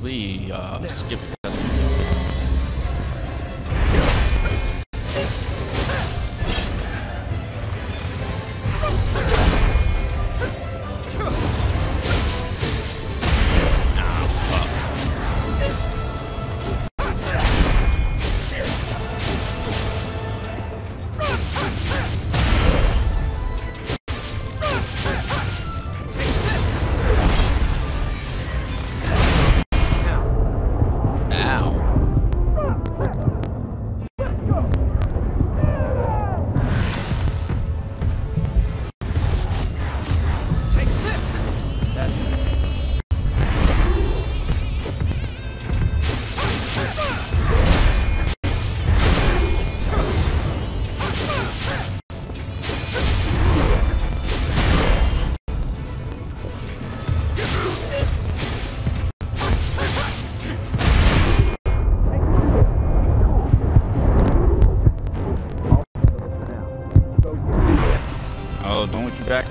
we uh, skipped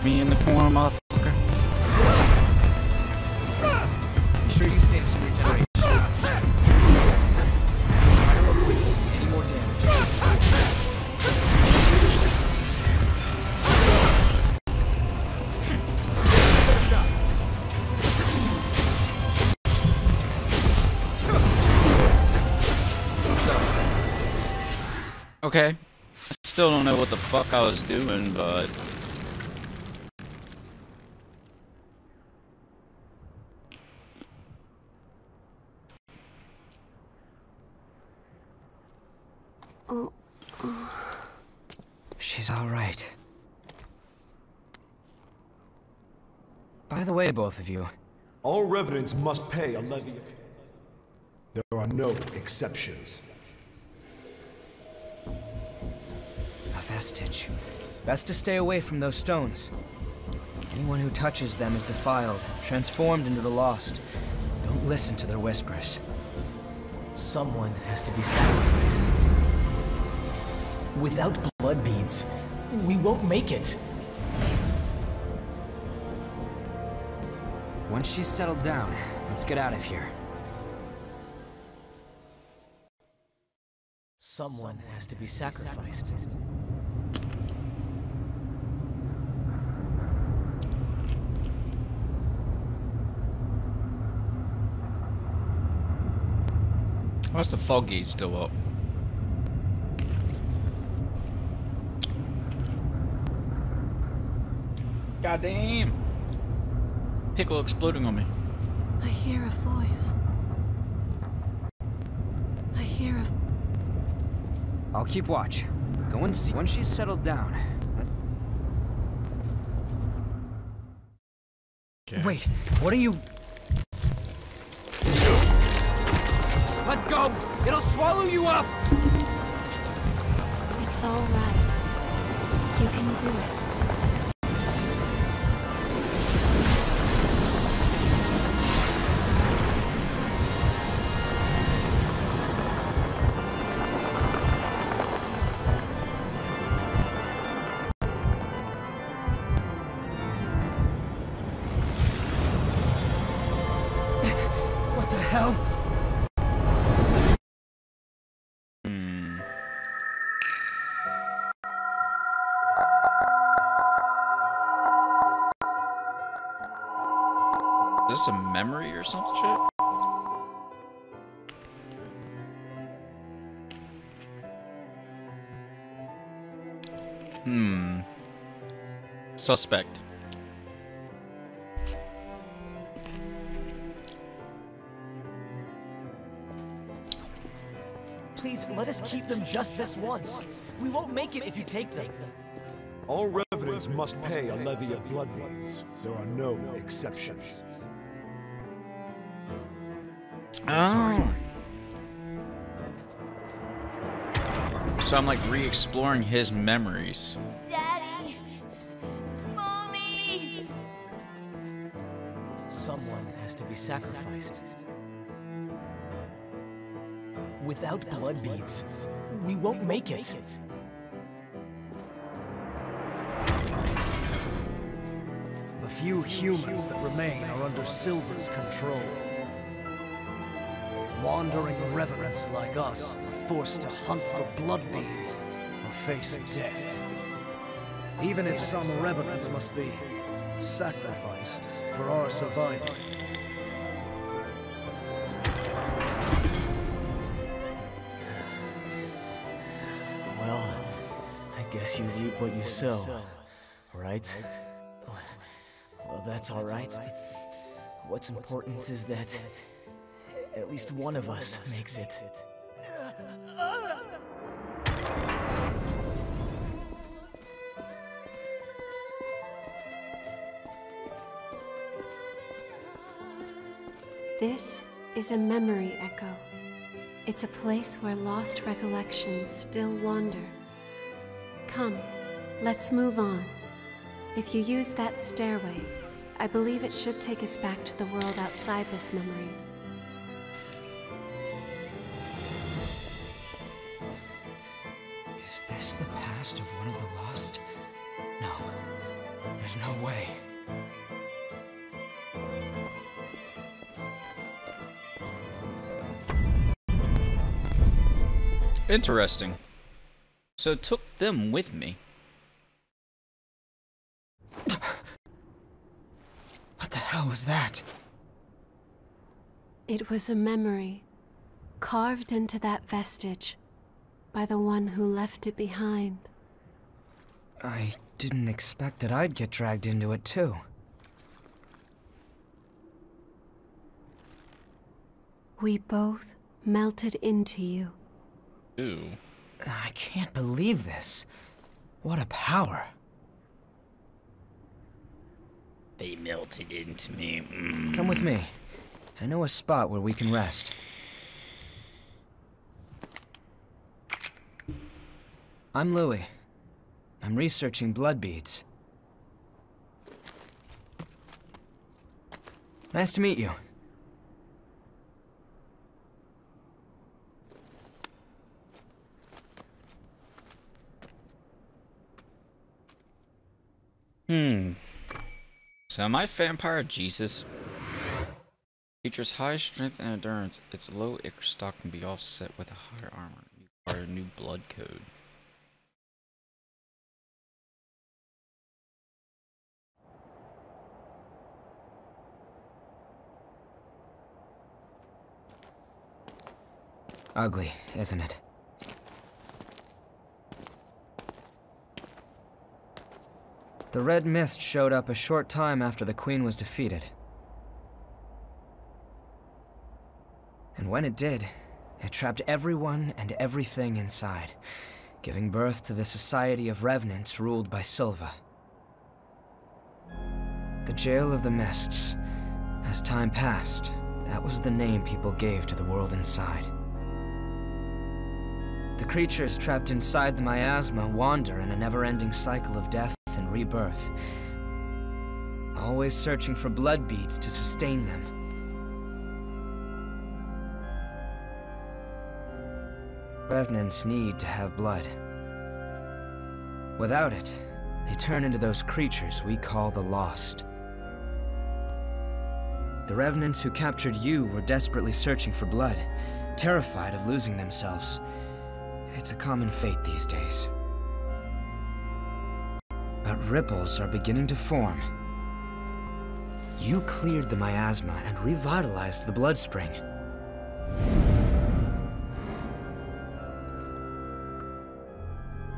me in the corner, motherfucker. I'm sure you saved some regeneration. I don't avoid taking any more damage. Okay. I still don't know what the fuck I was doing, but... She's all right. By the way, both of you, All revenants must pay a levy. There are no exceptions. a vestige. Best to stay away from those stones. Anyone who touches them is defiled, transformed into the lost. Don't listen to their whispers. Someone has to be sacrificed. Without blood beads, we won't make it. Once she's settled down, let's get out of here. Someone has to be sacrificed. Why's the foggy still up? God damn! Pickle exploding on me. I hear a voice. I hear a. I'll keep watch. Go and see. Once she's settled down. Okay. Wait, what are you. Let go! It'll swallow you up! It's all right. You can do it. Hell? Hmm. Is this a memory or some shit? Hmm. Suspect. Please, let us keep them just this once. We won't make it if you take them. All revenants must pay a levy of blood ones. There are no exceptions. Oh. So I'm like re-exploring his memories. Daddy! Mommy! Someone has to be sacrificed. Without blood beads, we won't make it. The few humans that remain are under Silva's control. Wandering revenants like us are forced to hunt for blood beads or face death. Even if some revenants must be sacrificed for our survival. You reap what you sow, right? Well, that's alright. What's important is that at least one of us makes it. This is a memory echo. It's a place where lost recollections still wander. Come, let's move on. If you use that stairway, I believe it should take us back to the world outside this memory. Is this the past of one of the lost? No. There's no way. Interesting. So took them with me. What the hell was that? It was a memory, carved into that vestige by the one who left it behind. I didn't expect that I'd get dragged into it too. We both melted into you. Ooh. I can't believe this. What a power. They melted into me. Mm. Come with me. I know a spot where we can rest. I'm Louis. I'm researching blood beads. Nice to meet you. Hmm. So am I vampire Jesus? Features high strength and endurance. Its low ichor stock can be offset with a higher armor. You acquire a new blood code. Ugly, isn't it? The red mist showed up a short time after the Queen was defeated. And when it did, it trapped everyone and everything inside, giving birth to the Society of Revenants ruled by Silva. The Jail of the Mists. As time passed, that was the name people gave to the world inside. The creatures trapped inside the miasma wander in a never-ending cycle of death and rebirth, always searching for blood beads to sustain them. Revenants need to have blood. Without it, they turn into those creatures we call the Lost. The Revenants who captured you were desperately searching for blood, terrified of losing themselves. It's a common fate these days. Ripples are beginning to form. You cleared the miasma and revitalized the blood spring.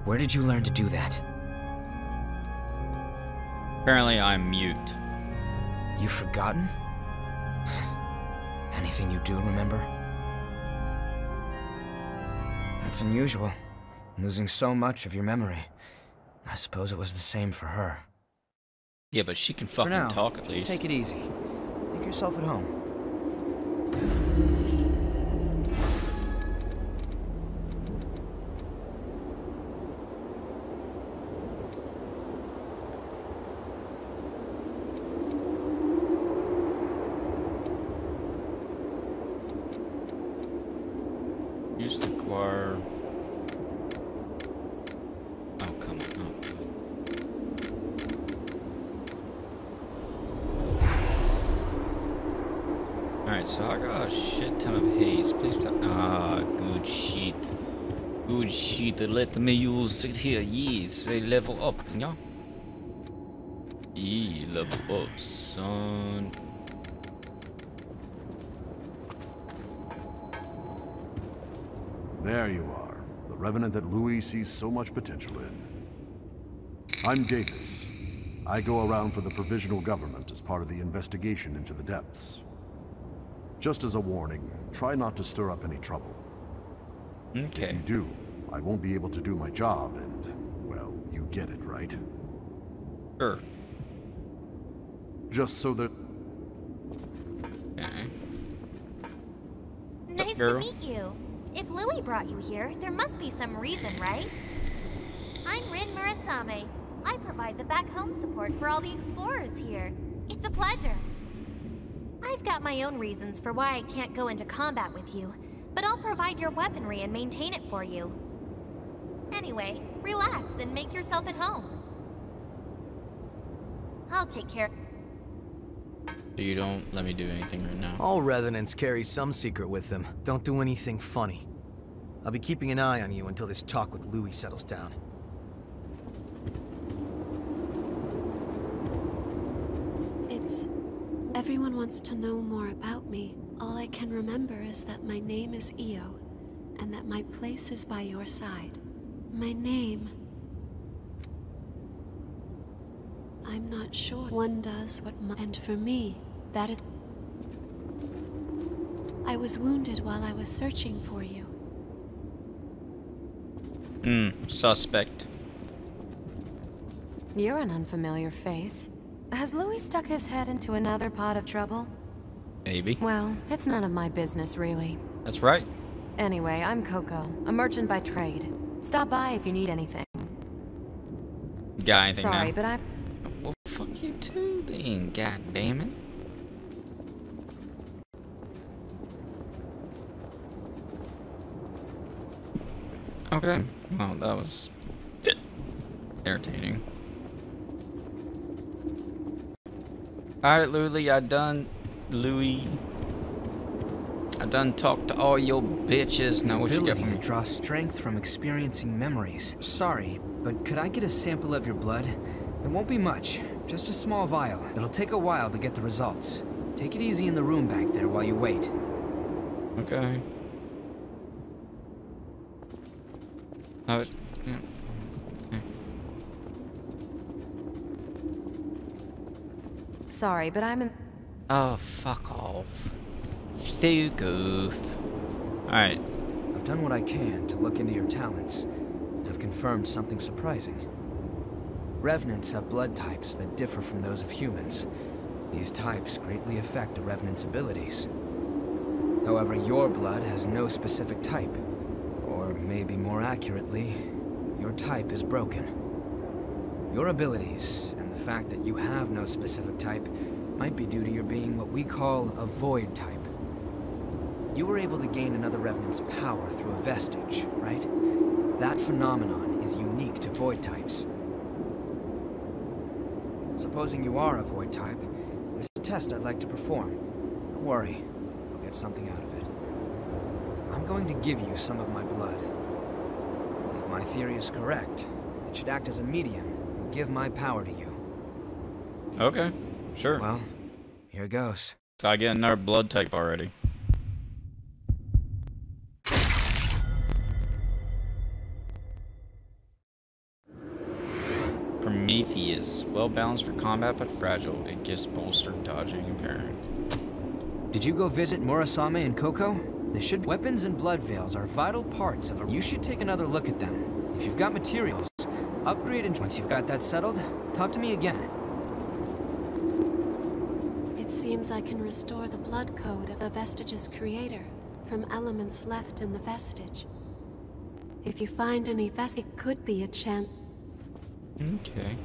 Where did you learn to do that? Apparently I'm mute. You've forgotten? Anything you do remember? That's unusual, losing so much of your memory. I suppose it was the same for her. Yeah, but she can fucking now, talk at just least. take it easy. Make yourself at home. Used to acquire. Oh come on! Oh, God. All right, Alright, so I got a shit ton of haze. Please tell. Ah, good shit. Good shit. Let me use it here. Yes, I level up, yeah? Yeah, level up, son. There you are, the revenant that Louis sees so much potential in. I'm Davis. I go around for the provisional government as part of the investigation into the depths. Just as a warning, try not to stir up any trouble. Okay. If you do, I won't be able to do my job and, well, you get it, right? Sure. Just so that Okay. Nice to meet you. If Louis brought you here, there must be some reason, right? I'm Rin Murasame. I provide the back home support for all the explorers here. It's a pleasure. I've got my own reasons for why I can't go into combat with you, but I'll provide your weaponry and maintain it for you. Anyway, relax and make yourself at home. I'll take care. You don't let me do anything right now. All revenants carry some secret with them. Don't do anything funny. I'll be keeping an eye on you until this talk with Louis settles down. It's. Everyone wants to know more about me. All I can remember is that my name is Io, and that my place is by your side. My name. I'm not sure. One does what mu- And for me, that is. I was wounded while I was searching for you. Hmm, suspect. You're an unfamiliar face. Has Louis stuck his head into another pot of trouble? Maybe. Well, it's none of my business, really. That's right. Anyway, I'm Coco, a merchant by trade. Stop by if you need anything. Got anything Sorry, now? but I... Well, fuck you too, then. God damn it. Okay. Well, that was irritating. Alright, Louis, I done. Louis. I done talked to all your bitches. Now what you got to me? draw strength from experiencing memories. Sorry, but could I get a sample of your blood? It won't be much, just a small vial. It'll take a while to get the results. Take it easy in the room back there while you wait. Okay. Oh, yeah. Sorry, but I'm in... Oh, fuck off. Fuck off. Alright. I've done what I can to look into your talents, and I've confirmed something surprising. Revenants have blood types that differ from those of humans. These types greatly affect a Revenant's abilities. However, your blood has no specific type. Or maybe more accurately, your type is broken. Your abilities, and the fact that you have no specific type, might be due to your being what we call a void type. You were able to gain another Revenant's power through a vestige, right? That phenomenon is unique to void types. Supposing you are a void type, there's a test I'd like to perform. Don't worry, I'll get something out of it. I'm going to give you some of my blood. If my theory is correct, it should act as a medium give my power to you. Okay. Sure. Well, here goes. so I get another blood type already. Prometheus. Well balanced for combat but fragile. It gives bolstered dodging and parrying. Did you go visit Murasame and Coco? They should weapons and blood veils are vital parts of a you should take another look at them. If you've got materials, upgrade and once you've got that settled, talk to me again. It seems I can restore the blood code of a vestige's creator from elements left in the vestige. If you find any vest, it could be a chance. Okay.